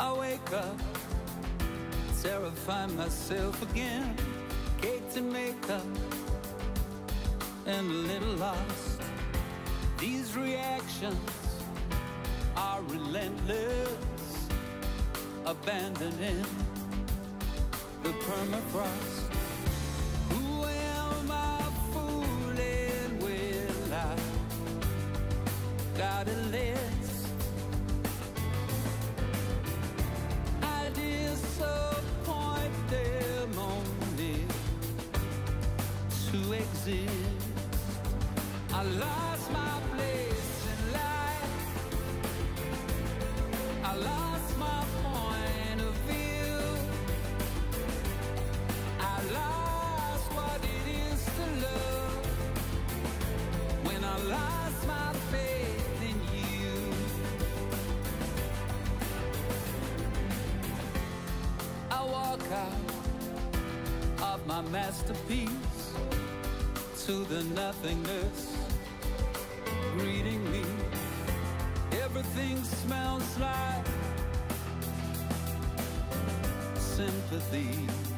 I wake up, terrify myself again. Cake to makeup, and a little lost. These reactions are relentless, abandoning the permafrost. Who am I fooling with? Got a I lost my place in life. I lost my point of view. I lost what it is to love when I lost my faith in you. I walk out of my masterpiece nothingness greeting me. Everything smells like sympathy.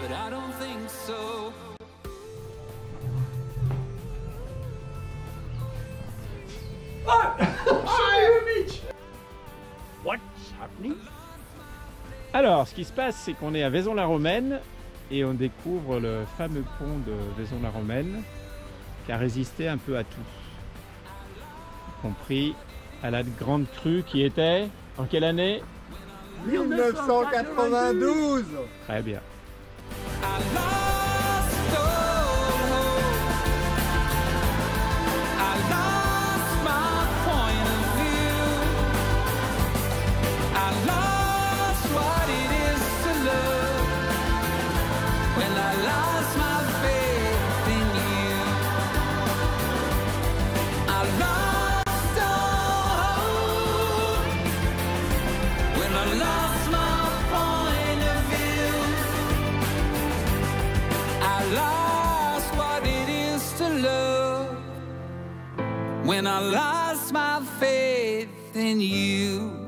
But I don't think so. Alors, ce qui se passe, c'est qu'on est à Vaison-la-Romaine et on découvre le fameux pont de Vaison-la-Romaine qui a résisté un peu à tout, y compris à la grande crue qui était en quelle année? 1992 Très bien. I lost lost what it is to love when I lost my faith in you.